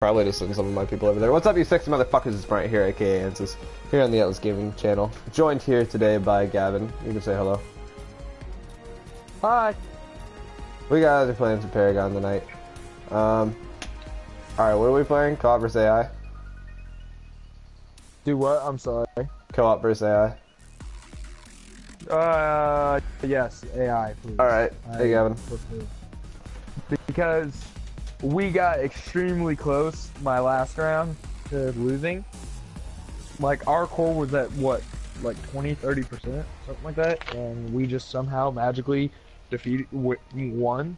probably just some of my people over there. What's up, you sexy motherfuckers? It's Briant here, aka Anssus, here on the Atlas Gaming channel. Joined here today by Gavin. You can say hello. Hi. We guys are playing some Paragon tonight. Um, alright, what are we playing? Co-op versus AI? Do what? I'm sorry. Co-op versus AI. Uh, yes, AI, please. Alright, hey Gavin. Because we got extremely close my last round to losing. Like, our core was at, what, like 20, 30%? Something like that. And we just somehow magically defeated, won.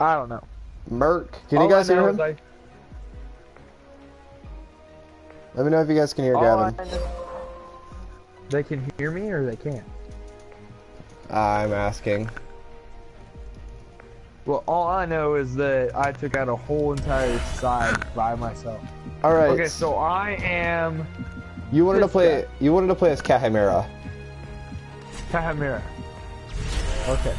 I don't know. Merc, can All you guys hear him? I- Let me know if you guys can hear all Gavin. They can hear me or they can't? I'm asking. Well, all I know is that I took out a whole entire side by myself. Alright, Okay, so I am you wanted to play guy. you wanted to play as Khaimera. Khaimera. Okay.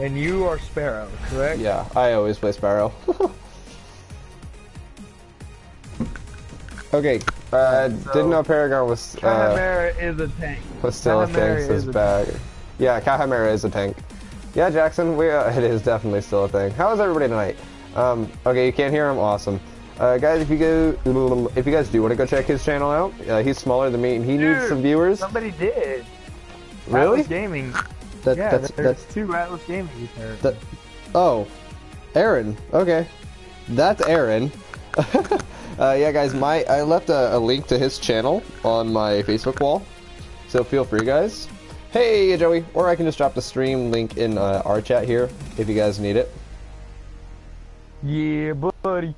And you are Sparrow, correct? Yeah, I always play Sparrow. okay, uh, So- didn't know Paragon was uh, is a tank. was still a Khaimera thing. is a bag. Yeah, Khaimera is a tank. Yeah, Jackson, we uh, it is definitely still a thing. How is everybody tonight? Um, okay, you can't hear him. Awesome. Uh, guys, if you go, if you guys do want to go check his channel out, uh, he's smaller than me and he needs some viewers. Somebody did. Really? Atlas Gaming. That, yeah, that's, there's that's, two Atlas Gaming apparently. that, oh, Aaron. Okay, that's Aaron. uh, yeah, guys, my I left a, a link to his channel on my Facebook wall, so feel free, guys. Hey, Joey, or I can just drop the stream link in uh, our chat here if you guys need it. Yeah, buddy.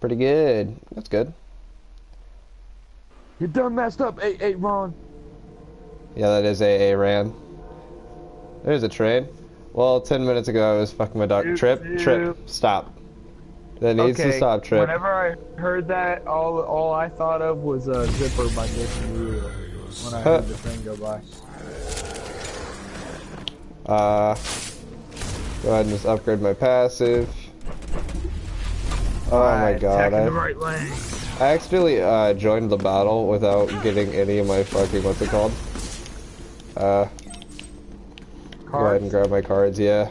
Pretty good. That's good. You done messed up, hey, hey, Ron. Yeah, that is AA ran. There's a train. Well, ten minutes ago I was fucking my dog. Doop, Trip, trip, stop. That needs okay, to stop, Trip. whenever I heard that, all all I thought of was a uh, zipper by Mission Reel when I heard the train go by. Uh, go ahead and just upgrade my passive. Oh my god, attacking the I, right lane. I actually uh, joined the battle without getting any of my fucking, what's it called? Uh, go ahead and grab my cards, yeah.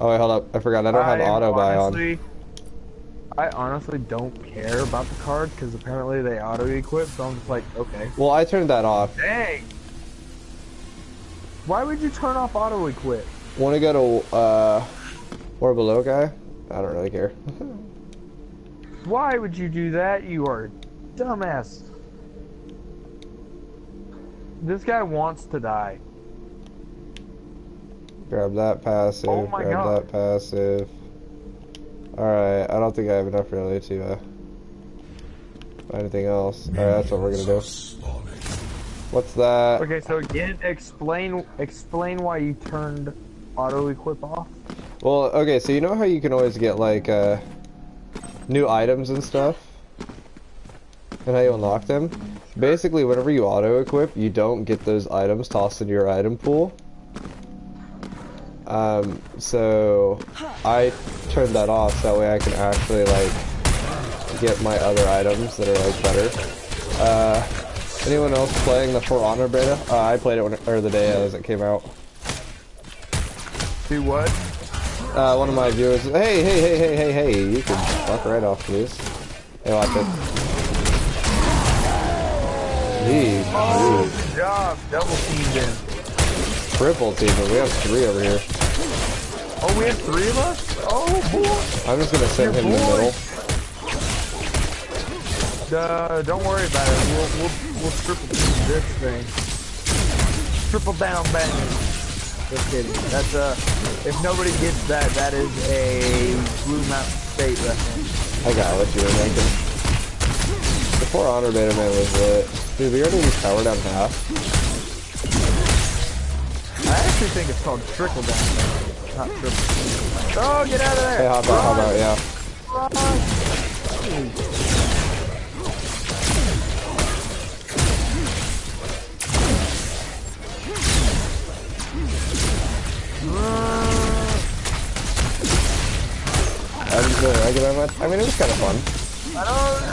Oh wait, hold up, I forgot, I don't have I auto buy on. I honestly don't care about the card because apparently they auto equip, so I'm just like, okay. Well, I turned that off. Dang! Why would you turn off auto equip? Want to go to, uh, or below guy? I don't really care. Why would you do that? You are a dumbass. This guy wants to die. grab that passive, Oh my grab God. that passive. Alright, I don't think I have enough really to, uh, buy anything else. Alright, that's what we're gonna do. What's that? Okay, so again, explain explain why you turned auto equip off. Well, okay, so you know how you can always get, like, uh, new items and stuff? And how you unlock them? Basically, whenever you auto-equip, you don't get those items tossed into your item pool. Um, so, I turned that off so that way I can actually, like, get my other items that are, like, better. Uh, anyone else playing the For Honor beta? Uh, I played it when, or the day as it came out. Do what? Uh, one of my viewers. Hey, hey, hey, hey, hey, hey! You can fuck right off, please. Hey, watch it. Jeez, Oh, good job. Double teamed Triple team, but we have three over here. Oh, we have three of us? Oh, boy. I'm just gonna send Your him in the middle. Uh, don't worry about it. We'll, we'll, we'll triple team this thing. Triple down bang. Just kidding. That's, uh, if nobody gets that, that is a Blue Mountain State reference. I got what you were making. The For Honor beta man was lit. Dude, we already used power down half. I actually think it's called trickle down. Not triple. Oh, get out of there! Hey, hop out, hop out, yeah. didn't really like it that much. I mean, it was kind of fun. I don't.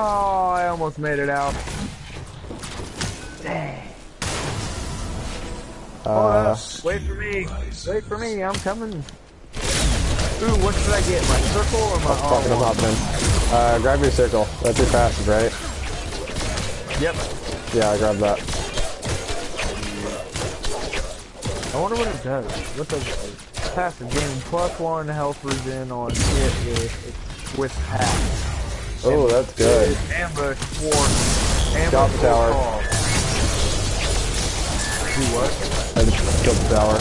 Oh, I almost made it out. Dang. Uh. Wait for me. Wait for me. I'm coming. Ooh, what should I get? My circle or my fucking I'm R1? hopping. Uh, grab your circle. That's your passive, right? Yep. Yeah, I grabbed that. I wonder what it does. What does it do? Passive gain plus one health regen on hit with with pass. Oh, that's good. Ambush, thwart, ambush, Drop the tower. call. Do what? I just killed the tower.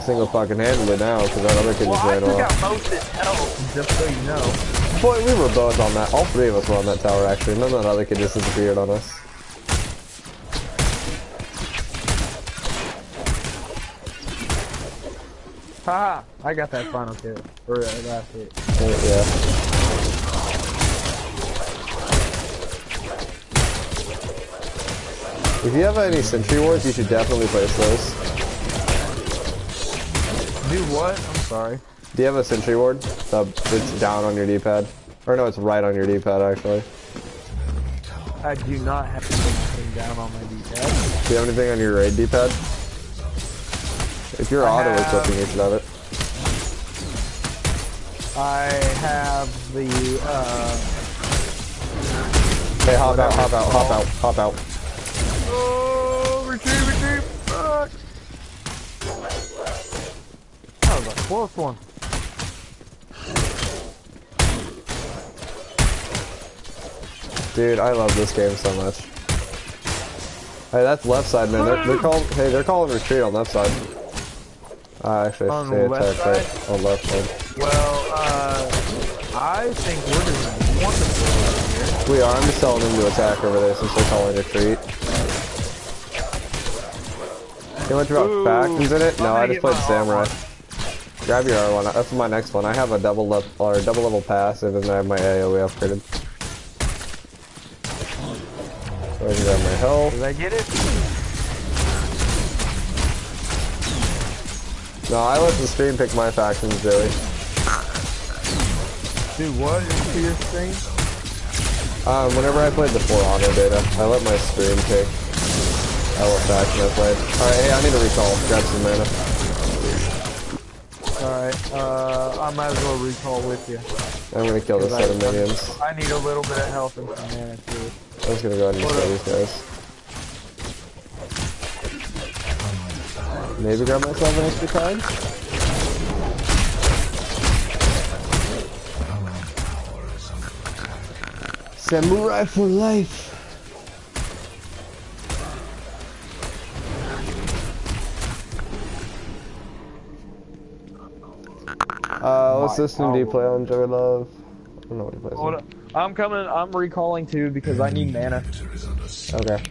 Single fucking handedly now, because that other kid Well, just I ran took off. out most of his health, just so you know. Boy, we were both on that. All three of us were on that tower, actually. None of that other kid just disappeared on us. Haha, I got that final kill. Or uh, last hit. Yeah. If you have any Sentry Wards, you should definitely place those. Do what? I'm sorry. Do you have a Sentry Ward? Uh, it's down on your D-pad. Or no, it's right on your D-pad, actually. I do not have anything down on my D-pad. Do you have anything on your raid D-pad? If you're I auto have- equipping, you should have it. I have the, uh... Hey, hop out, hop out, hop out, hop out. Oh, retreat, retreat, fuck! That was a close one. Dude, I love this game so much. Hey, that's left side, man. They're, they're calling. Hey, they're calling retreat on left side. Uh, actually, On say left attack right on left side. Well, uh, I think we're doing wonderful here. We are. I'm just telling them to attack over there since they're calling retreat. Too much about Ooh, factions in it? No, I just played samurai. R1. Grab your R1. That's my next one. I have a double level or double level passive, and I have my AOE upgraded. So I grab my health. Did I get it? No, I let the stream pick my factions, Joey. Do what? Into your stream? Um, whenever I played the For Honor beta, I let my stream pick uh, what faction I played. Alright, hey, I need to recall. Grab some mana. Alright, uh, I might as well recall with you. I'm gonna kill this set of minions. I need a little bit of health and some mana too. I'm just gonna go ahead and kill these guys. Maybe grab myself an extra card? Samurai for life! What system do you play on, Joy Love? I don't know what he plays Hold on. up. I'm coming, I'm recalling too because I need mana. Okay.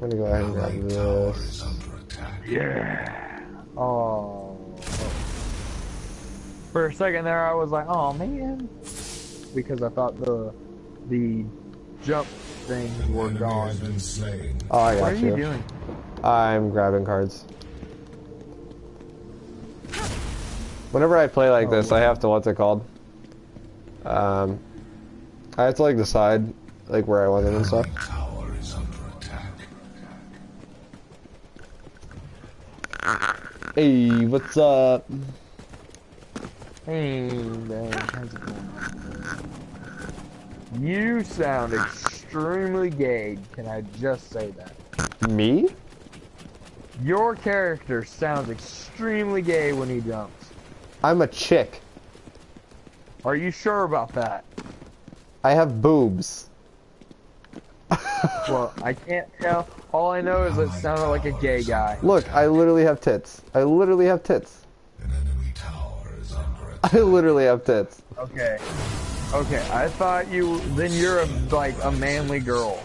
I'm gonna go ahead and grab this. Yeah. Oh. For a second there, I was like, oh man. Because I thought the, the jump things were gone. been. Oh, I What got are you. you doing? I'm grabbing cards. Whenever I play like this, I have to what's it called? Um, I have to like decide like where I want it and stuff. Tower is under attack. Hey, what's up? Hey, man, how's it going? You sound extremely gay. Can I just say that? Me? Your character sounds extremely gay when he jumps. I'm a chick. Are you sure about that? I have boobs. Well, I can't tell. All I know is it sounded like a gay guy. Look, I literally have tits. I literally have tits. An enemy tower is under. I literally have tits. Okay. Okay, I thought you. Then you're a, like a manly girl.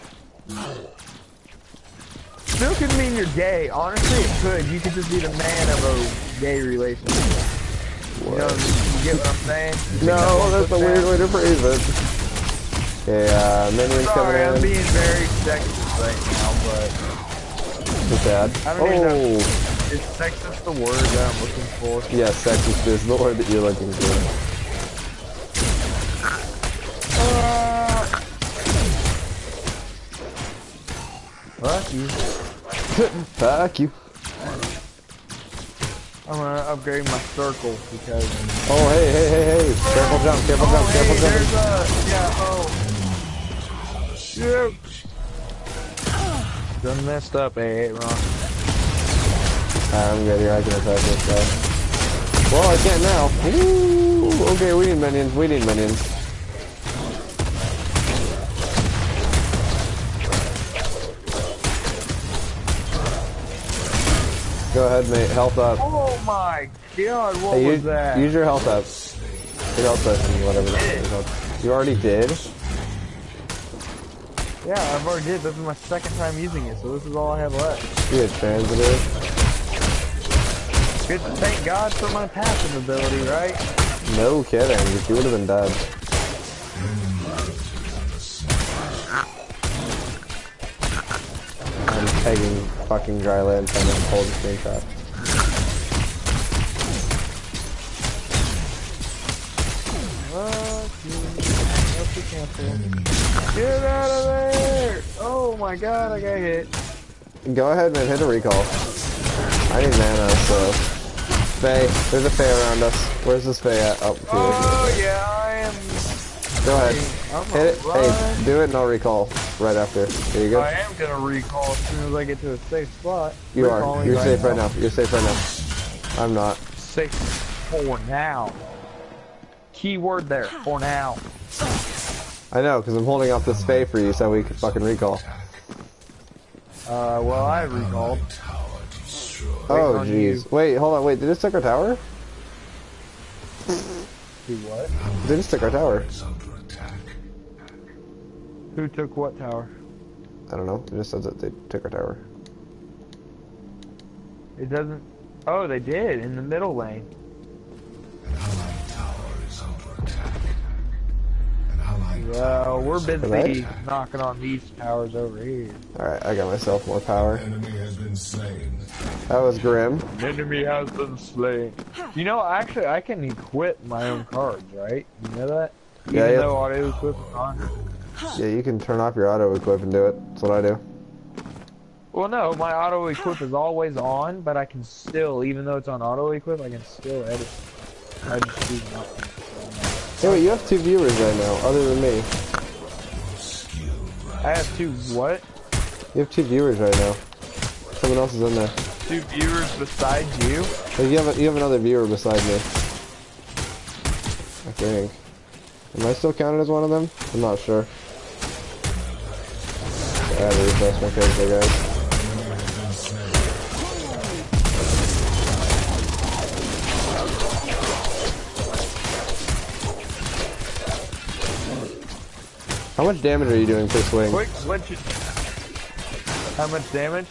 Still could mean you're gay. Honestly, it could. You could just be the man of a gay relationship. You know, you get what I'm saying? No, that's a weird way to phrase it. Okay, uh, minions I'm coming in. being very sexist right now, but It's bad. Oh, Is sexist the word that I'm looking for? Yeah, sexist is the word that you're looking for. Fuck you. Fuck you. I'm gonna upgrade my circle because. Oh, hey, hey, hey, hey. Careful jump, careful Oh, jump, careful hey, jump. there's a yeah. Oh. Shoot. Done messed up, eh, Ron? I'm good here, I can attack this guy. Well, I can't now. Ooh, okay, we need minions, we need minions. Go ahead, mate, health up. Oh my god, what Hey, was use, that? use your health up. Your health up, whatever that is. You already did? Yeah, I've already did. This is my second time using it, so this is all I have left. You a transitive? Good. Thank God for my passive ability, right? No kidding, you would have been dead. I'm pegging fucking dry land trying to hold the screenshot. Nope, you cancel. Get out of there! Oh my god, I got hit. Go ahead, man, hit a recall. I need mana, so. Fey, there's a Fey around us. Where's this Fey at? Oh, here. Oh yeah, I am. Go ahead. I'm Hit it. gonna Hey, do it and I'll recall right after. Here you go. I am gonna recall as soon as I get to a safe spot. You are. You're safe right now. You're safe right now. I'm not. Safe for now. Keyword there, for now. I know, because I'm holding off this Fey for you so we can fucking recall. Uh, well, I recalled. Oh, jeez. Wait, hold on. Wait, did it stick our tower? Do what? Did it stick our tower? Is under attack. Who took what tower? I don't know. It just says that they took our tower. It doesn't. Oh, they did in the middle lane. Well, we're busy Right. knocking on these towers over here. Alright, I got myself more power. enemy has been slain. That was grim. Enemy has been slain. You know, actually, I can equip my own cards, right? You know that? Yeah, Even yeah. though auto equip is on. Yeah, you can turn off your auto equip and do it. That's what I do. Well, no, my auto equip is always on, but I can still, even though it's on auto equip, I can still edit. I just do nothing. Hey, wait, you have two viewers right now, other than me. I have two what? You have two viewers right now. Someone else is in there. Two viewers besides you? Like, you have a, you have another viewer beside me. I think. Am I still counted as one of them? I'm not sure. I gotta refresh my character, guys. How much damage are you doing per swing? Quick, what you... How much damage?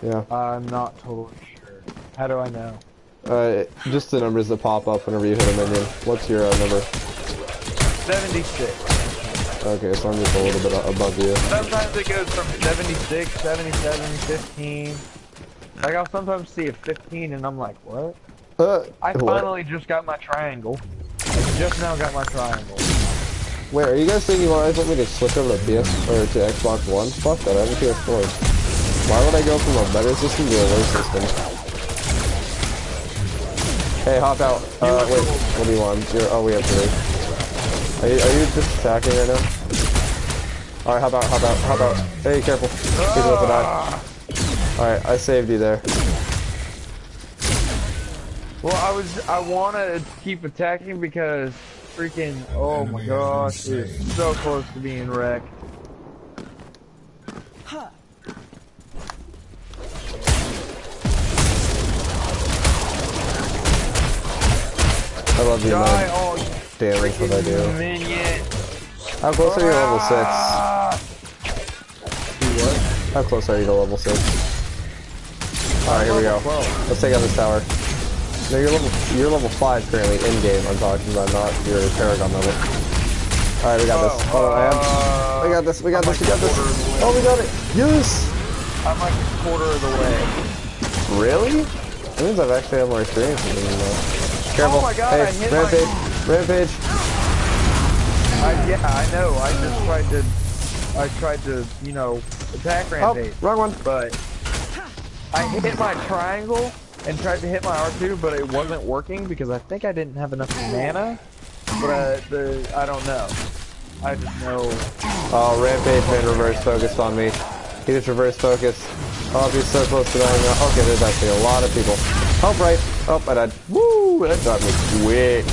Yeah. I'm not totally sure. How do I know? Uh, just the numbers that pop up whenever you hit a minion. What's your uh, number? 76. Okay, so I'm just a little bit above you. Sometimes it goes from 76, 77, 15. Like I'll sometimes see a 15 and I'm like, what? Uh, I what? finally just got my triangle. I just now got my triangle. Wait, are you guys saying you guys want me to switch over to PS or to Xbox One? Fuck that, I have a PS4. Why would I go from a better system to a worse system? Hey, hop out. Uh, wait, what do you want? You're, oh, we have three. Are you, are you just attacking right now? Alright, hop out, hop out, hop out. Hey, careful. He's about to die. Alright, I saved you there. Well, I was I want to keep attacking because freaking oh my gosh, it's so close to being wrecked. I love you, Die man. all Damn, that's what I do. freaking minions. How close are you to level 6? Ah! How close are you to level 6? Alright, here we go. 12. Let's take out this tower. No, you're level you're level five currently in game. I'm talking about not your Paragon level. All right, we got this. Oh, Hold on, I have. uh, We got this. We got I'm this. We got a quarter of this. Oh, we got it. Yes. I'm like a quarter of the way. Really? That means I've actually had more experience than you know. Careful. Oh my God, Hey, I hit my- rampage. Rampage. I, yeah, I know. I just tried to, I tried to, you know, attack rampage. Oh, rampage, wrong one. but I hit my triangle and tried to hit my R2, but it wasn't working because I think I didn't have enough mana. But uh, the I don't know. I just know. Oh, Rampage man reverse focused on me. He just reverse focused. Oh, he's so close to dying now. Okay, there's actually a lot of people. Help right. Oh, I died. Woo! That got me quick.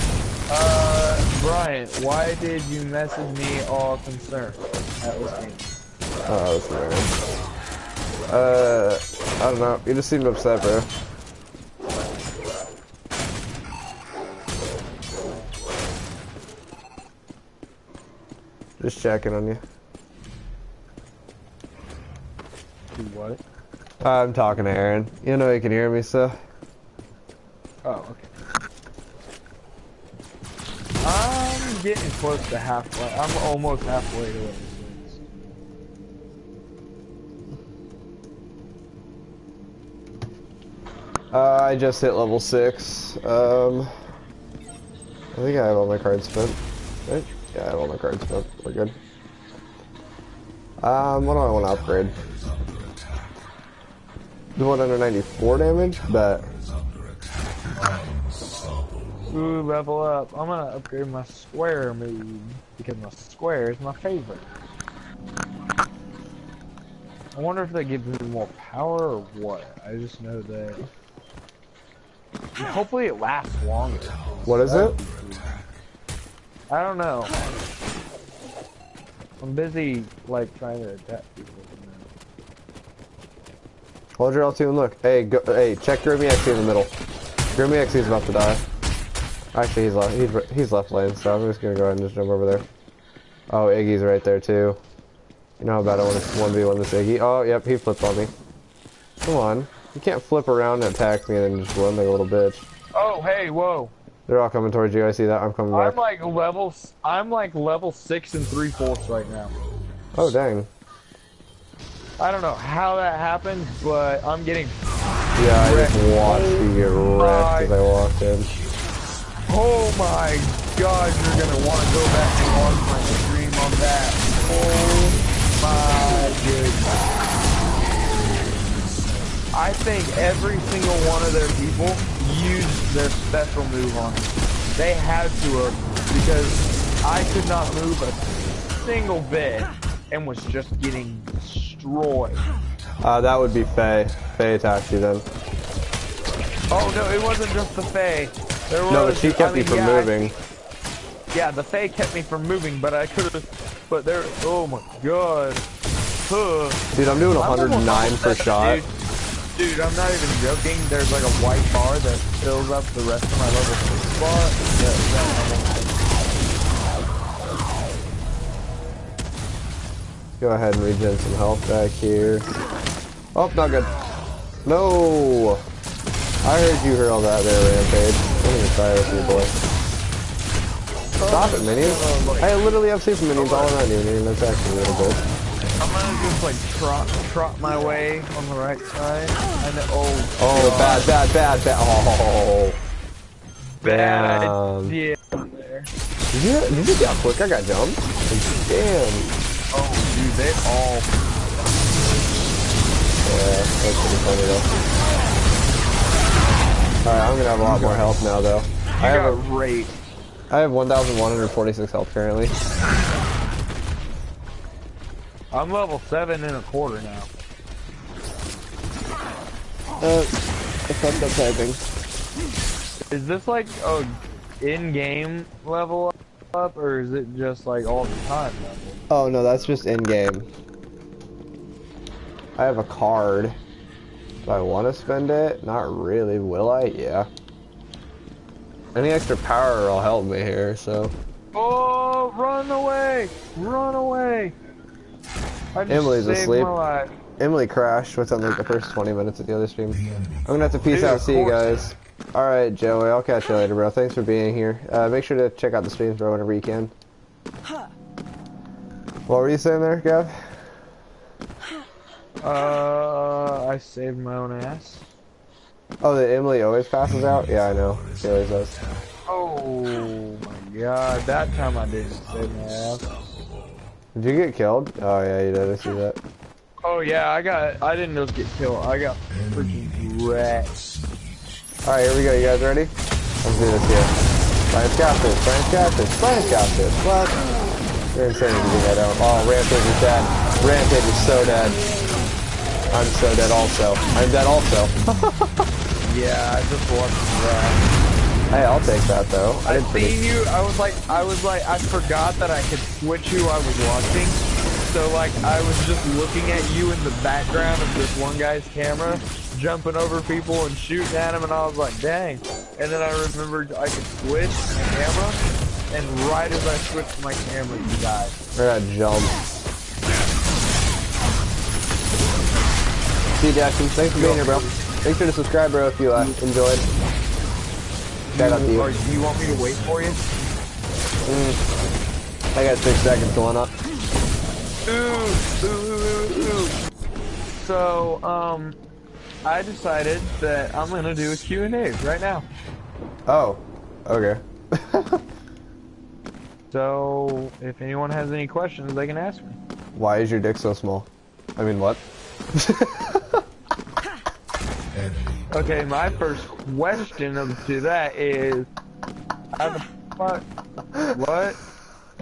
Uh, Brian, why did you message me all concerned? That was me. Oh, that's weird. Uh, I don't know. You just seemed upset, bro. Just checking on you. Do what? I'm talking to Aaron. You know he can hear me, so. Oh, okay. I'm getting close to halfway. I'm almost halfway to it. Uh, I just hit level 6. Um, I think I have all my cards spent. Right? Yeah, I have all my cards spent. We're good. Um, what do I want to upgrade? The one under 94 damage? but Ooh, level up. I'm gonna upgrade my square move because my square is my favorite. I wonder if that gives me more power or what. I just know that. Hopefully it lasts longer. What is it? I don't know. I'm busy like trying to attack people. Hold your L2 and look. Hey, go, hey, check Grim.exe in the middle. Grim.exe is about to die. Actually, he's left. He's, he's left lane, so I'm just gonna go ahead and just jump over there. Oh, Iggy's right there too. You know how bad I want to one v one this Iggy. Oh, yep, he flipped on me. Come on, you can't flip around and attack me and then just run like a little bitch. Oh, hey, whoa! They're all coming towards you. I see that. I'm coming I'm like level. I'm like level six and three fourths right now. Oh dang. I don't know how that happened, but I'm getting. Yeah, I just watched you get oh wrecked as I walked in. Oh my God! You're gonna want to go back and watch my stream on that. Oh my goodness! I think every single one of their people used their special move on me. They had to have because I could not move a single bit and was just getting destroyed. Uh, that would be Fey. Fey attacked you then. Oh no, it wasn't just the Fey. There was, No, but she I kept mean, you from yeah, I- moving. Yeah, the Fey kept me from moving, but I could have. But there. Oh my god. Huh. Dude, I'm doing I'm almost 109 per shot. Dude. Dude, I'm not even joking. There's like a white bar that fills up the rest of my level 6 bar. Yeah, Go ahead and regen some health back here. Oh, not good. No! I heard you all that there, Rampage. I'm gonna try it with you, boy. Stop it, minions. I literally have super minions all around you and you're gonna a little. I'm gonna just like trot, trot my way on the right side. And oh, Oh, bad, bad, bad, bad. Oh. bad idea. Did you, did you see how quick I got jumped? Damn. Oh, dude, they all. Yeah, that's pretty funny though. Alright, I'm gonna have a lot more health now though. I You have a rate. I have 1,146 health currently. I'm level seven and a quarter now. Uh, I fucked up typing. Is this like a in-game level up, or is it just like all the time level? Oh no, that's just in game. I have a card. Do I want to spend it? Not really. Will I? Yeah. Any extra power will help me here. So Oh, run away! Run away! I just Emily's asleep. Emily crashed within like the first 20 minutes of the other stream. I'm gonna have to peace out. See you guys. All right, Joey. I'll catch you later, bro. Thanks for being here. Uh, make sure to check out the streams, bro, whenever you can. What were you saying there, Gav? Uh, I saved my own ass. Oh, that Emily always passes out? Yeah, I know. She always does. Oh my god, that time I didn't save my ass. Did you get killed? Oh yeah, you did. I see that. Oh yeah, I got, I didn't just get killed, I got freaking wrecked. Alright, here we go. You guys ready? Let's do this here. Brian's got this. Brian's got this. Brian's got this. What? You're insane if you think I don't. Oh, Rampage is dead. Rampage is so dead. I'm so dead also. I'm dead also. Yeah, I just watched that. Hey, I'll take that though. I I seen you, I was like, I was like, I forgot that I could switch who I was watching. So like, I was just looking at you in the background of this one guy's camera, jumping over people and shooting at him, and I was like, dang. And then I remembered I could switch my camera, and right as I switched my camera, you died. We're gonna jump. See, Jackson, thanks for being here, bro. Make sure to subscribe, bro, if you uh, enjoyed. Shout out to you. Or do you want me to wait for you? I got six seconds going up. Ooh, ooh, ooh. So, um, I decided that I'm gonna do a Q&A right now. Oh, okay. So, if anyone has any questions, they can ask me. Why is your dick so small? I mean, what? Okay, my first question of, to that is, how the fuck, what?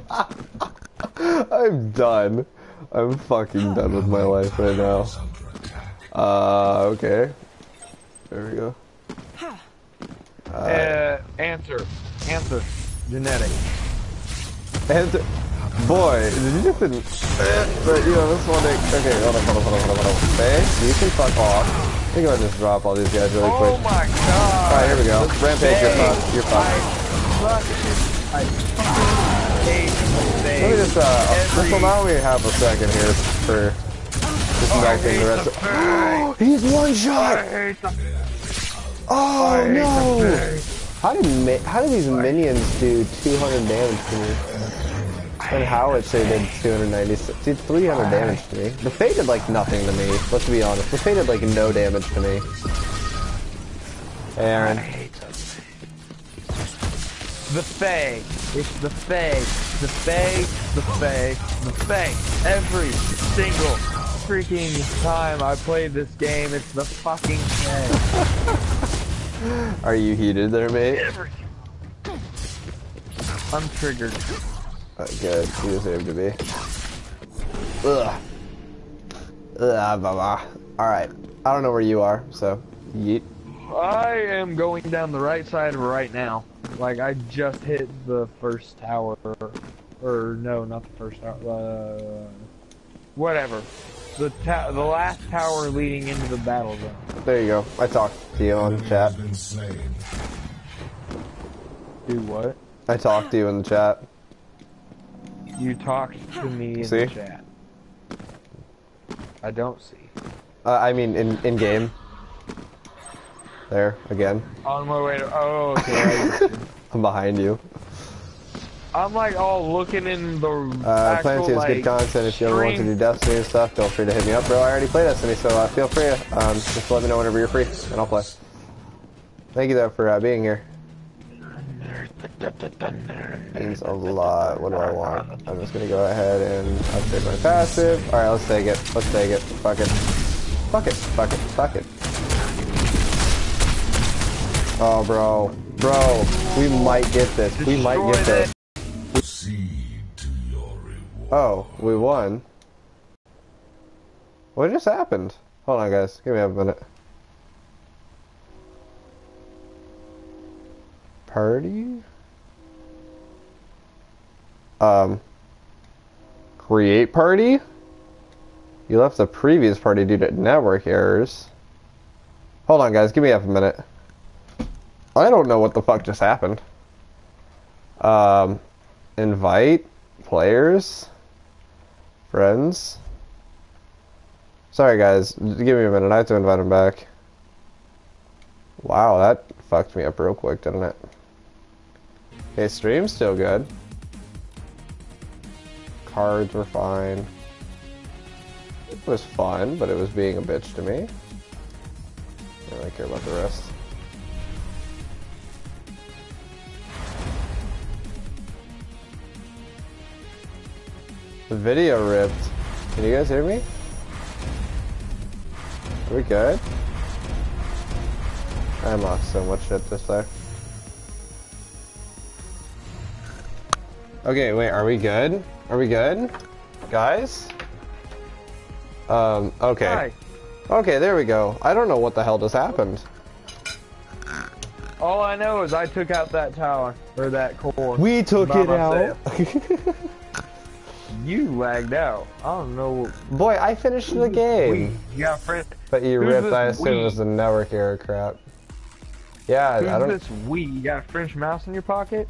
I'm done. I'm fucking done with my life right now. Uh, okay. There we go. Uh, answer, answer, genetic. And, boy, did you just, but, you know, this one okay, hold on, hold on, hold on, hold on, hold on. Hey, you can fuck off. Go ahead and just drop all these guys really Oh quick. my god! Alright, here we go. The Rampage, you're fucked. You're fucked. I fucking, hate. Let me just, uh, just allow me half a second here for disinfecting the rest of, Fey. he's one shot! I hate Oh I no! How did how did these minions do 200 damage to me? And how it say did 296, did 300 damage to me. The Fey did like nothing to me. Let's be honest. The Fey did like no damage to me. Aaron, The Fey. It's the Fey. The Fey. The Fey. The Fey. Every single freaking time I play this game, it's the fucking Fey. are you heated there, mate? I'm triggered. Uh, good. You deserve to be. Ugh. Ugh, blah, blah. Alright. I don't know where you are, so yeet. I am going down the right side right now. Like I just hit the first tower, or no, not the first tower. Uh, whatever. The ta- the last tower leading into the battle zone. There you go. I talked to you on Enemy chat. has. Do what? I talked to you in the chat. You talked to me in See? the chat. I don't see. Uh, I mean, in in game. There again. On my way to. Oh, okay. I'm behind you. I'm like all looking in the. Uh, Planty has like, good content. If you ever want to do. Destiny and stuff, feel free to hit me up, bro. I already play Destiny, so uh, feel free. Um, just let me know whenever you're free, and I'll play. Thank you though for uh, being here. Means a lot. What do I want? I'm just gonna go ahead and upgrade my passive. All right, let's take it. Let's take it. Fuck it. Fuck it. Fuck it. Fuck it. Oh, bro, bro, we might get this. We might get this. Proceed to your reward. Oh, we won. What just happened? Hold on, guys. Give me a minute. Party? Um. Create party? You left the previous party due to network errors. Hold on, guys. Give me half a minute. I don't know what the fuck just happened. Um. Invite players? Friends? Sorry guys, give me a minute, I have to invite him back. Wow, that fucked me up real quick, didn't it? Okay, stream's still good. Cards were fine. It was fun, but it was being a bitch to me. I don't really care about the rest. The video ripped. Can you guys hear me? Are we good? I lost so much shit this time. Okay, wait, are we good? Are we good? Guys? Um, okay. Hi. Okay, there we go. I don't know what the hell just happened. All I know is I took out that tower or that core. We took it out. You lagged out. I don't know. Boy, I finished the game. you got friend. But you Who's ripped, I assume it was the network error crap. Yeah, Who's I don't. this we? You got a French mouse in your pocket?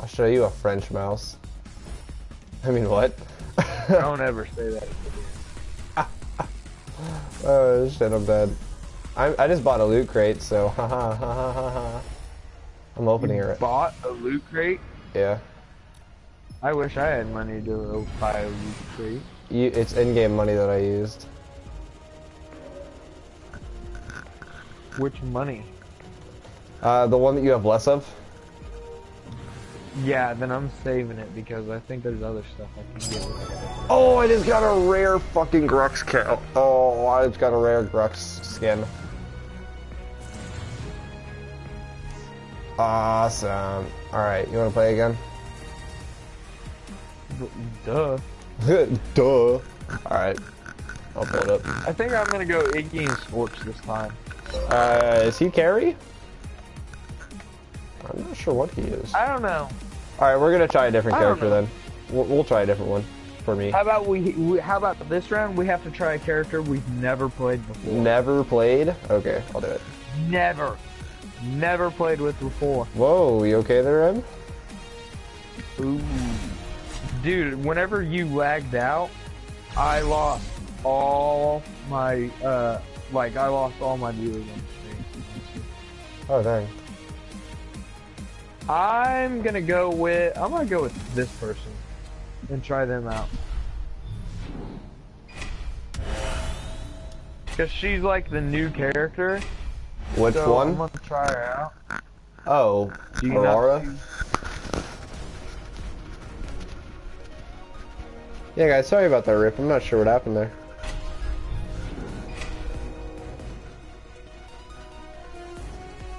I'll show you a French mouse. I mean, what? Don't ever say that. oh shit, I'm dead. I I just bought a loot crate, so ha ha ha ha ha ha. I'm opening You it. bought a loot crate? Yeah. I wish I had money to buy a loot crate. You, it's in-game money that I used. Which money? Uh, the one that you have less of. Yeah, then I'm saving it because I think there's other stuff I can get. Oh, I just got a rare fucking Grux count. Oh, I just got a rare Grux skin. Awesome. Alright, you wanna play again? Duh. Duh. Alright. I'll pull up. I think I'm gonna go Iggy and Scorch this time. Uh, is he carry? I'm not sure what he is. I don't know. Alright, we're gonna try a different character know. then. We'll, we'll try a different one for me. How about we, we? How about this round? We have to try a character we've never played before. Never played? Okay, I'll do it. Never. Never played with before. Whoa, you okay there, Em? Ooh. Dude, whenever you lagged out, I lost all my, uh, like, I lost all my viewers on the stream. Oh, dang. I'm gonna go with, I'm gonna go with this person and try them out. Cause she's like the new character, Which so I'm one? gonna try her out. Oh, Do you Aurora? see- Yeah, guys, sorry about that rip. I'm not sure what happened there.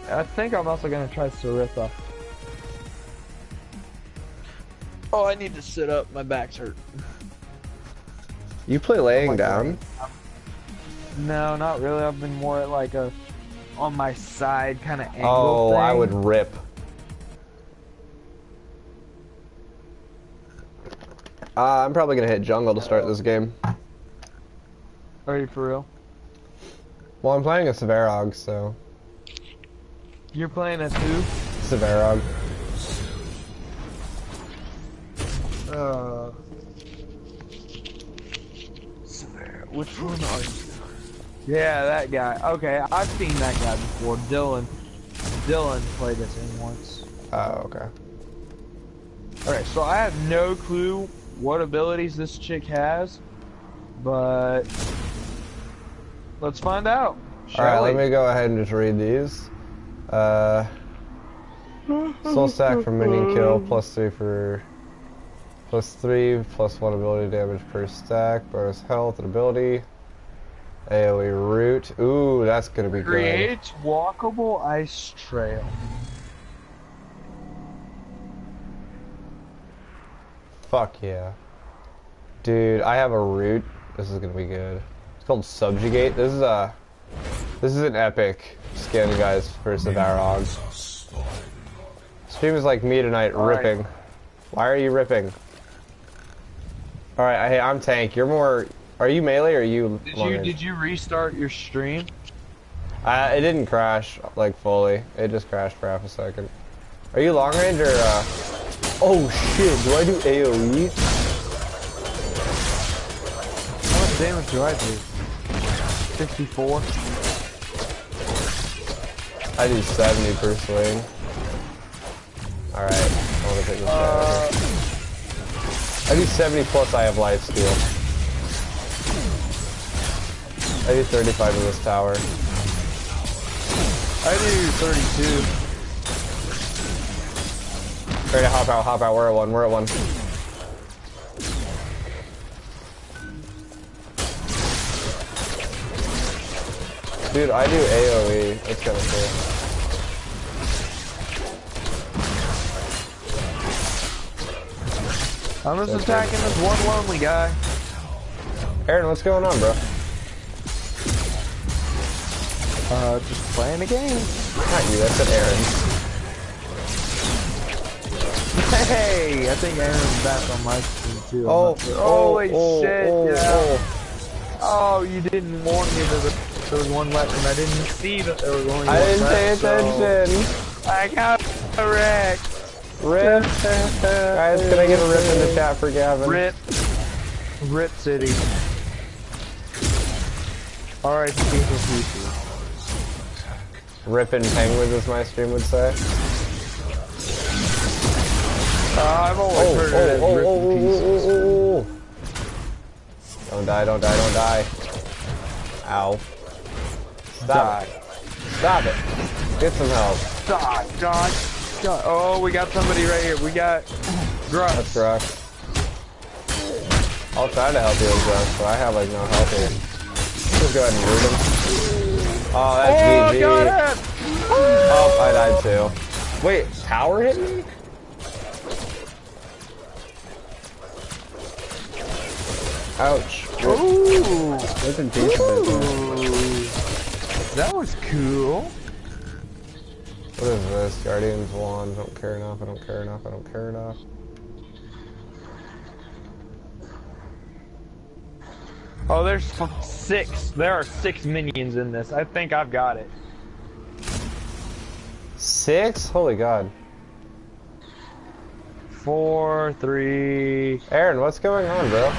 I think I'm also gonna try Serath. Oh, I need to sit up. My back's hurt. You play laying my down? No, not really. I've been more at like a on my side kind of angle. Oh, I would rip. Uh, I'm probably gonna hit jungle to start this game. Are you for real? Well, I'm playing a Sevarog, so You're playing a two. Sevarog. Uh. Which one are you? Yeah, that guy. Okay, I've seen that guy before. Dylan. Dylan played this in once. Oh, okay. Okay, so I have no clue what abilities this chick has, but let's find out. All Shall right, we? let me go ahead and just read these. Uh, soul stack for minion kill, plus three for plus three, plus one ability damage per stack, bonus health and ability. AoE root. Ooh, that's gonna be good. Creates walkable ice trail. Fuck yeah. Dude, I have a root. This is gonna be good. It's called Subjugate. This is a this is an epic skin, guys, for Sevarog. Stream is like me tonight, All right. ripping. Why are you ripping? Alright, hey, I'm tank. You're more are you melee or are you Did you range? did you restart your stream? Uh, it didn't crash like fully. It just crashed for half a second. Are you long range or uh Oh shit, do I do AoE? How much damage do I do? 64. I do 70 per swing. Alright, I wanna take this Uh. I do 70 plus I have life steal. I do 35 in this tower. I do 32. Ready to hop out, hop out. We're at one, we're at one. Dude, I do AoE. It's kind of cool. I'm just attacking this one lonely guy. Aaron, what's going on, bro? Uh, just playing a game. Not you, that's an Aaron. Hey, I think Aaron's back on my team too. Oh, sure. oh, holy oh, shit! oh, yeah. oh. Oh, you didn't warn me that there was one left, and I didn't see that there was only I one didn't pay left. so attention. I got a wreck. Rip. Guys, can I get a rip in the chat for Gavin? Rip. Rip City. Alright, people. Ripping penguins, as my stream would say. Uh, I've always Oh, heard oh, it as oh, Rip oh, pieces. oh, oh. Don't die, don't die, don't die. Ow. Stop Die. Stop it. Get some help. God, God, God. Oh, we got somebody right here. We got Gruff. That's rough. I'll try to help you with Gruff, but I have like no help here. Just go ahead and root him. Oh, that's Oh, GG. got it! Oh, I died too. Wait, tower hit me? Ouch. Ooh, Rip in pieces. that was cool. What is this? Guardian's Wand. Don't care enough. I don't care enough. I don't care enough. Oh, there's six. There are six minions in this. I think I've got it. Six? Holy God. Four, three, Aaron, what's going on, bro?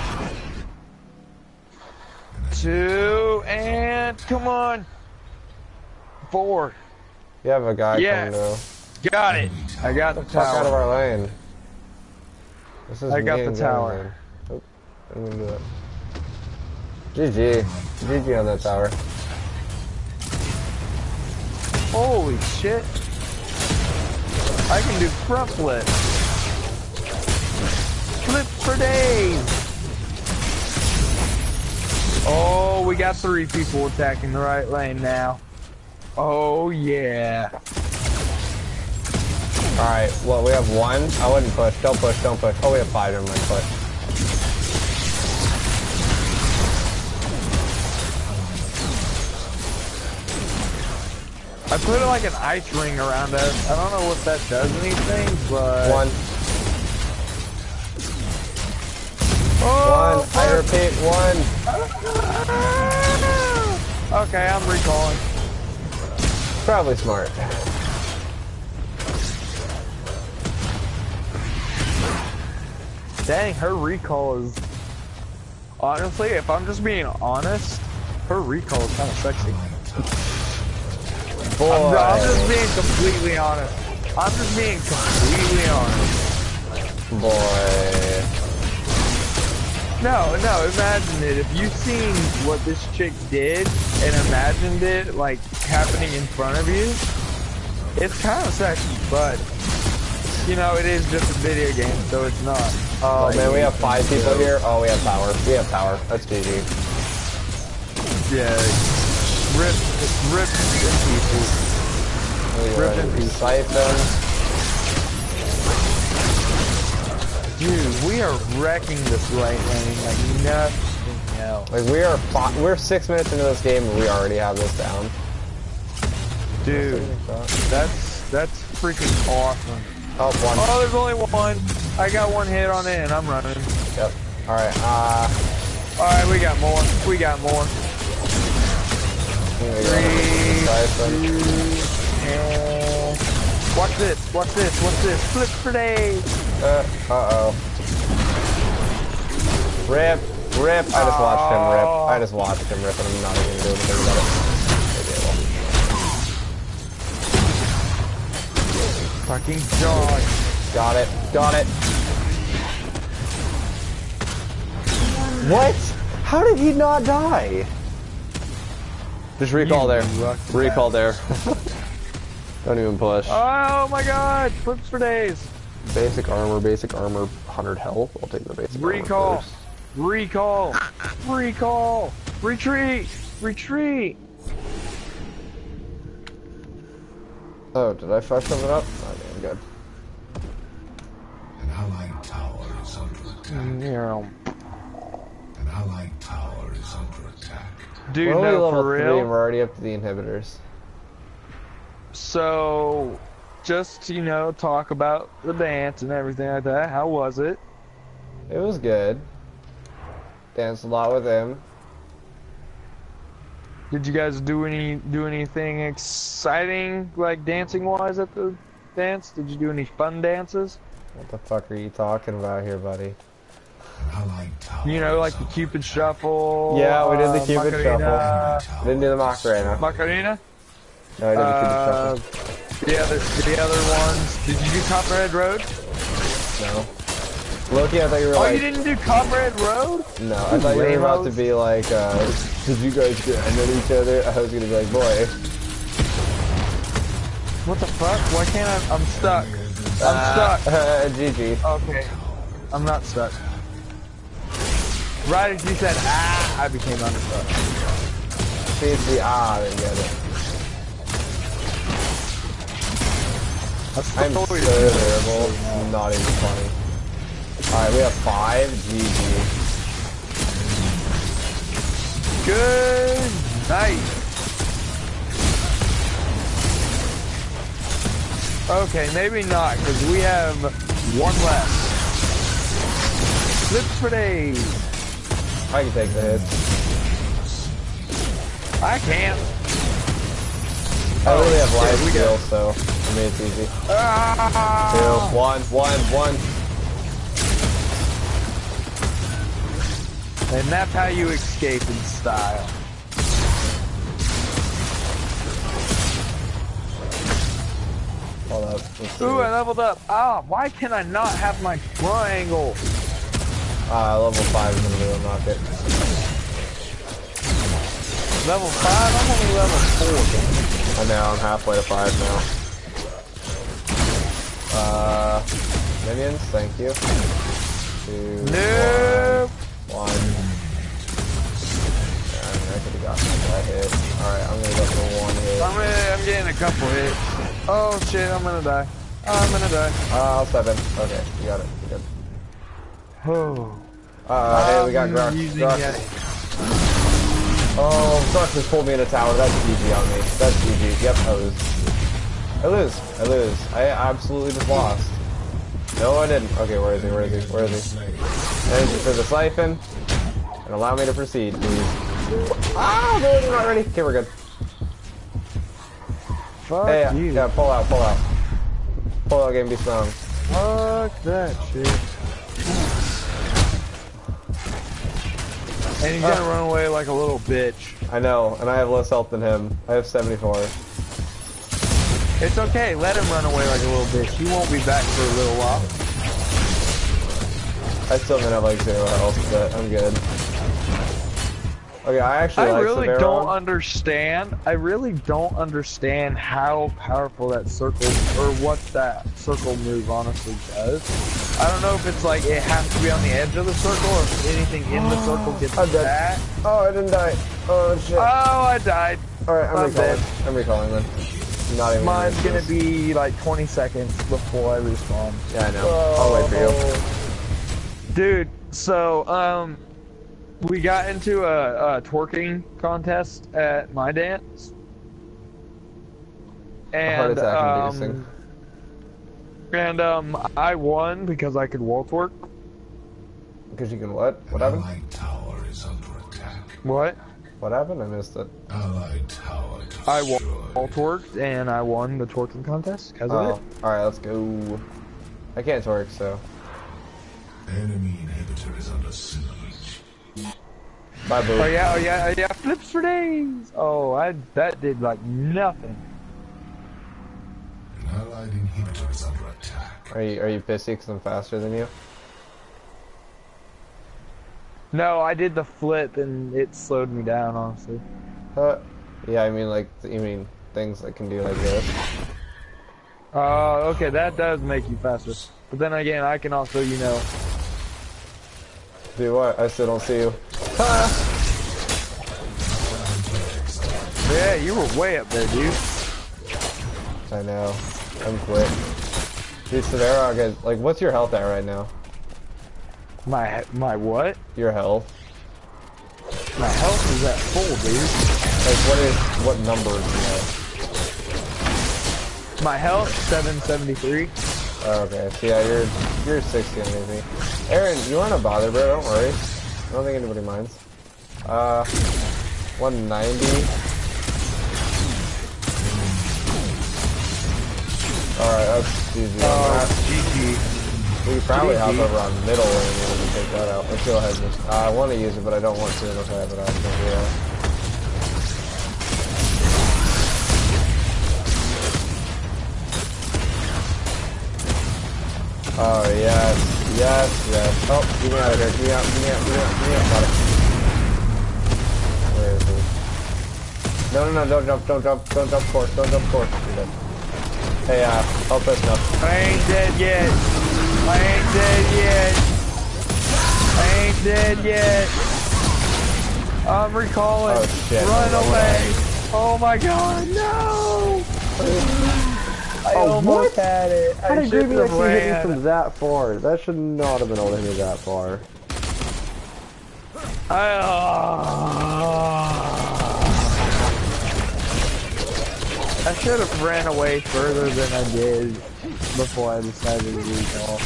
two, and come on. Four. You have a guy Yes. coming though. Got it. I got the Fuck out of tower. our lane. This is I got the tower. Oh, I'm gonna do it. GG. GG on that tower. Holy shit. I can do front flip. Flip for days. Oh, we got three people attacking the right lane now. Oh, yeah. Alright, well, we have one. I wouldn't push. Don't push, don't push. Oh, we have five. Never mind, push. I put like an ice ring around us. I don't know if that does anything, but... One. Oh, One. I repeat, one. Okay, I'm recalling. Probably smart. Dang, her recall is... Honestly, if I'm just being honest, her recall is kind of sexy. Boy. I'm, I'm just being completely honest. I'm just being completely honest. Boy. No, no, imagine it. If you've seen what this chick did and imagined it, like, happening in front of you, it's kind of sexy, but, you know, it is just a video game, so it's not. Oh like, man, we have five people here. Oh, we have power. We have power. That's GG. Yeah. Rip, rip in pieces. Rip in peace. Siphon. Dude, we are wrecking this right lane like nothing else. Like we are, we're six minutes into this game and we already have this down. Dude, that's, that's freaking awesome. Oh, one. Oh, there's only one. I got one hit on it and I'm running. Yep. All right. Uh, Alright, we got more. We got more. Three, two, and... Watch this, watch this, watch this. Flip for days. Uh, uh-oh. Rip, rip. I just watched him rip. I just watched him rip and I'm not even gonna anything about it. Fucking dog. Got it, got it. What? How did he not die? Just recall You there. Recall there. Don't even push. Oh my god! Flips for days. Basic armor, basic armor, 100 health. I'll take the basic Recall. Armor first. Recall. Recall. Retreat. Retreat. Oh, did I fuck something up? Oh, damn, good. An allied tower is under attack. Yeah. An allied tower is under attack. Dude, We're no, level for real. and we're already up to the inhibitors. So, just you know, talk about the dance and everything like that. How was it? It was good. Danced a lot with him. Did you guys do any do anything exciting like dancing wise at the dance? Did you do any fun dances? What the fuck are you talking about here, buddy? An allied tower. You know, like the Cupid. Shuffle. Yeah, we did the uh, Cupid Macarena, Shuffle. Didn't do the Macarena. Macarena. No, I did the Uh, Cupid Shuffle. the other the other ones. Did you do Copperhead Road? No. Loki, I thought you were Oh, like. you didn't do Copperhead Road? No, I thought you were about to be like, uh, did you guys get to know each other? I was gonna be like, boy. What the fuck? Why can't I? I'm stuck. I'm Uh, stuck. GG. Okay. I'm not stuck. Right as you said ah, I became unstuck. See, it's the ah, then get it. That's I'm so terrible. Not even funny. Alright, we have five. GG. Good night. Okay, maybe not, because we have one left. Flips for days. I can take the hits. I can't. I Oh, really have shit, life steal, so I mean it's easy. Ah! Two, one, one, one. And that's how you escape in style. Hold up. Ooh, I leveled up. Ah, why can I not have my triangle? Uh, level five is gonna be. Level 5? I'm only level 4. I know, I'm halfway to five now. Uh, minions, thank you. Two, Nope. Could have gotten that hit. Alright, I'm gonna go for one hit. I'm, gonna, I'm getting a couple hits. Oh shit, I'm gonna die. I'm gonna die. Uh, in. Okay, you got it. You good. Oh. Uh, hey, we got I'm Grux. using Grux. it. Oh, Grux just pulled me in a tower. That's GG on me. That's GG. Yep, I lose. I lose. I lose. I absolutely just lost. No, I didn't. Okay, where is he? Where is he? Where is he? Thank you for the siphon. And allow me to proceed, please. Ah, no, they're not ready. Okay, we're good. Fuck Hey, you. yeah, pull out, pull out. Pull out, game, be strong. Fuck that shit. And he's gonna Ah. run away like a little bitch. I know, and I have less health than him. I have 74. It's okay, let him run away like a little bitch. He won't be back for a little while. I still don't have like zero health, but I'm good. Okay, I actually I like really Severon. don't understand. I really don't understand how powerful that circle or what that circle move honestly does. I don't know if it's like it has to be on the edge of the circle or if anything in the circle gets I'm dead. that. Oh, I didn't die. Oh shit. Oh, I died. Alright, I'm I'm recalling. dead. I'm recalling then. Not even Mine's gonna this. be like 20 seconds before I respawn. Yeah, I know. I'll wait for you. Dude, so um, we got into a, a twerking contest at my dance, and um, and um, I won because I could wall twerk. Because you can what? What happened? allied tower is under attack. What? What happened? I missed it. Allied tower I destroyed. wall twerked and I won the twerking contest because of Oh, it. alright, let's go. I can't twerk, so. Enemy inhibitor is under siege. Bye, boo. Oh yeah, oh yeah, oh yeah, flips for days. Oh, I that did like nothing. An allied inhibitor is under attack. Are you, are you pissy because I'm faster than you? No, I did the flip and it slowed me down, honestly. Uh, yeah, I mean, like, you mean things that can do like this. Uh, okay, that does make you faster. But then again, I can also, you know, Do what? I still don't see you. yeah, you were way up there, dude. I know. I'm quick. Dude, Severa, okay, like, what's your health at right now? My my what? Your health? My health is at full, dude. Like, what is, what number do you have? My health 773. Oh, okay, so yeah, you're, you're 60 underneath me. Aaron, you aren't a bother, bro, don't worry. I don't think anybody minds. Uh, 190. Alright, that's easy. Oh, that. GG. We could probably hop over on middle and take that out. Let's go ahead and just, uh, I want to use it, but I don't want to unless I have it out. So, yeah. Oh, yes, yes, yes. Oh, get me out of here. Get me out, get me out, get me out, get me out. Got it. Where is he? No, no, no, don't jump, don't jump, don't jump course, don't jump course. Hey, uh, help us now. I ain't dead yet. I ain't dead yet. I ain't dead yet. I'm recalling. Oh, shit. Run away. Oh my god, no! I Oh, almost what? had it. How I did Gravy actually hit me from that far? That should not have been able to hit me that far. I, I should have ran away further than I did before I decided to recall.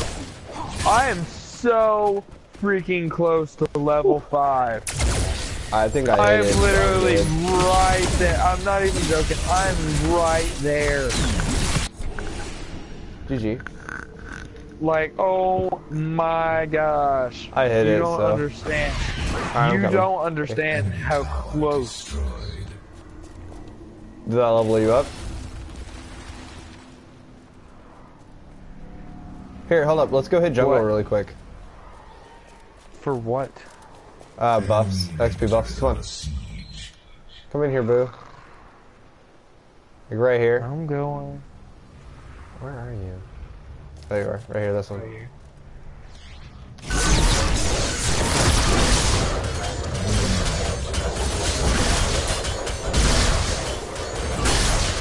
I am so freaking close to level 5. I think I. I am literally right there. I'm not even joking. I'm right there. GG. Like, oh my gosh. I hit you it, don't so- understand. You coming. don't understand how close. Did that level you up? Here, hold up. Let's go hit jungle What? really quick. For what? Uh, buffs. XP buffs. Come on. Come in here, boo. Like right here. I'm going. Where are you? There you are. Right here, this one.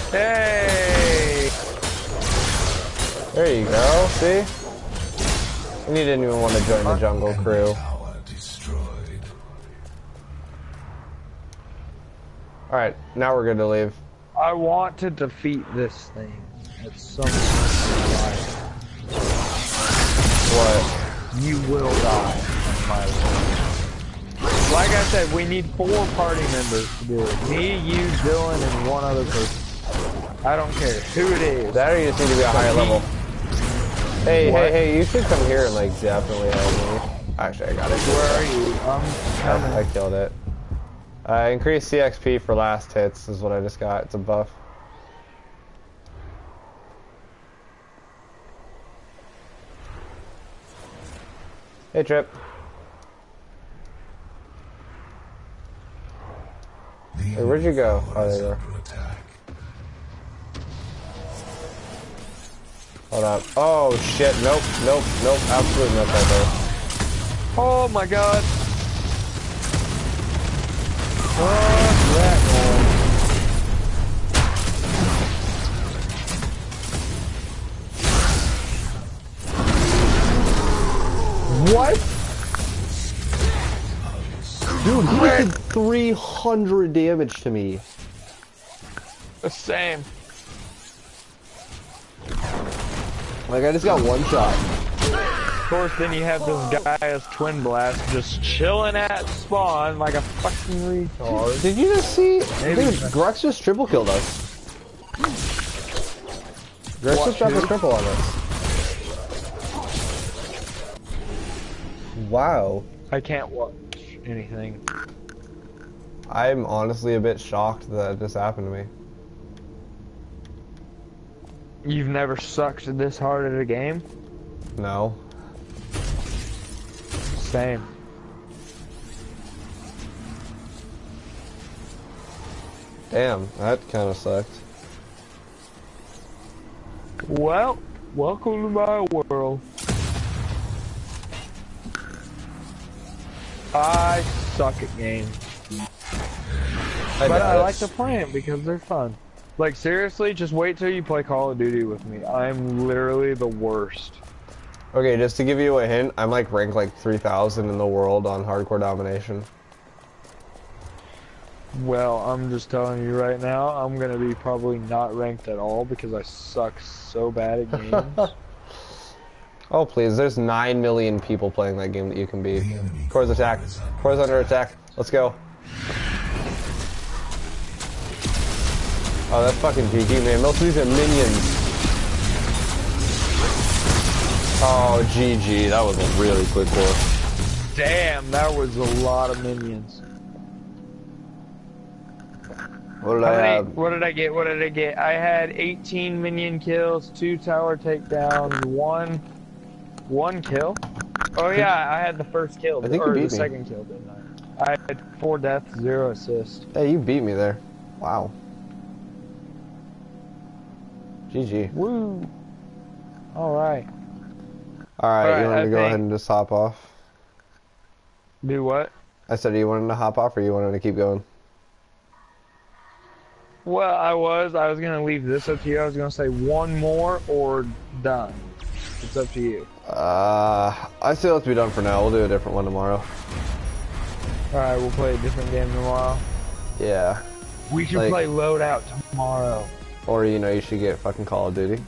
Hey! There you go. See? And you didn't even want to join the jungle crew. Alright, now we're good to leave. I want to defeat this thing at some point in my life. What? You will die on my way. Like I said, we need four party members to do it. Me, you, Dylan, and one other person. I don't care who it is. That or you just need to be a higher level. Hey, What? hey, hey, you should come here and like definitely help me. Actually, I got it. Where are you? I'm coming. I killed it. Uh, increase CXP for last hits is what I just got. It's a buff. Hey, Trip. Hey, where'd you go? Oh, there you are. Hold up. Oh, shit. Nope, nope, nope. Absolutely not that there. Oh my god. What's What? Dude, he did 300 damage to me. The same. Like, I just got one shot. Of course, then you have this guy as Twinblast just chilling at spawn like a fucking retard. Did you just see? Maybe. Dude, Grux just triple killed us. Grux What, just dropped a triple on us. Wow. I can't watch anything. I'm honestly a bit shocked that this happened to me. You've never sucked this hard at a game? No. Same. Damn, that kind of sucked. Well, welcome to my world. I suck at games, I but I like to play them because they're fun. Like seriously, just wait till you play Call of Duty with me. I'm literally the worst. Okay, just to give you a hint, I'm like ranked like 3,000 in the world on hardcore domination. Well, I'm just telling you right now, I'm gonna be probably not ranked at all because I suck so bad at games. Oh please, there's 9 million people playing that game that you can beat. The Core's attack. is under Core's under attack. Let's go. Oh, that's fucking GG, man. Most of these are minions. Oh, GG. That was a really quick war. Damn, that was a lot of minions. What did How I many, have? what did I get? What did I get? I had 18 minion kills, two tower takedowns, one, one kill. Oh yeah, I had the first kill, I think you or the me. second kill, didn't I? I had four deaths, zero assists. Hey, you beat me there. Wow. GG. Woo! All right. All right, Alright, you want I to go think- ahead and just hop off? Do what? I said you wanted to hop off or you wanted to keep going? Well, I was. I was gonna leave this up to you. I was gonna say one more or done. It's up to you. Uh, I say let's be done for now. We'll do a different one tomorrow. All right, we'll play a different game tomorrow. Yeah. We should Like- play Loadout tomorrow. Or, you know, you should get fucking Call of Duty.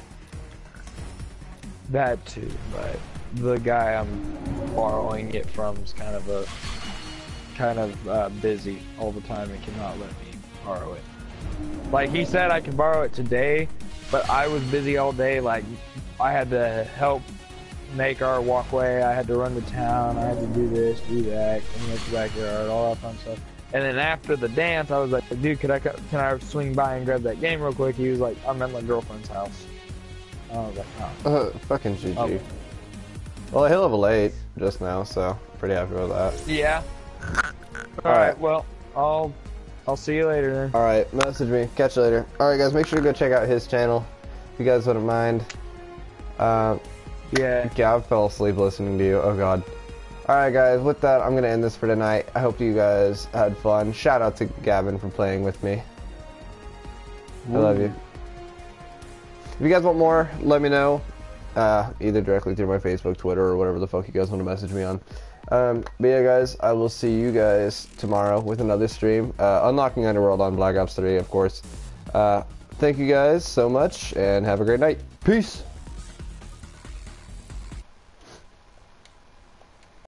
That too, but the guy I'm borrowing it from is kind of a kind of uh, busy all the time and cannot let me borrow it. Like he said, I can borrow it today, but I was busy all day. Like I had to help make our walkway. I had to run to town. I had to do this, do that, clean up the backyard, all that fun stuff. And then after the dance, I was like, "Dude, could I can I swing by and grab that game real quick?" He was like, "I'm at my girlfriend's house." I was like, "Oh." Uh, fucking GG. Oh. Well, I hit level 8 just now, so pretty happy with that. Yeah. All All right. right. Well, I'll I'll see you later then. Alright, message me. Catch you later. Alright, guys, make sure to go check out his channel if you guys wouldn't mind. Uh, Yeah. Gav fell asleep listening to you. Oh, God. Alright, guys, with that, I'm to end this for tonight. I hope you guys had fun. Shout out to Gavin for playing with me. I love you. If you guys want more, let me know. Uh, either directly through my Facebook, Twitter, or whatever the fuck you guys want to message me on. Um, but yeah, guys, I will see you guys tomorrow with another stream. Uh, Unlocking Underworld on Black Ops 3, of course. Uh, thank you guys so much, and have a great night. Peace.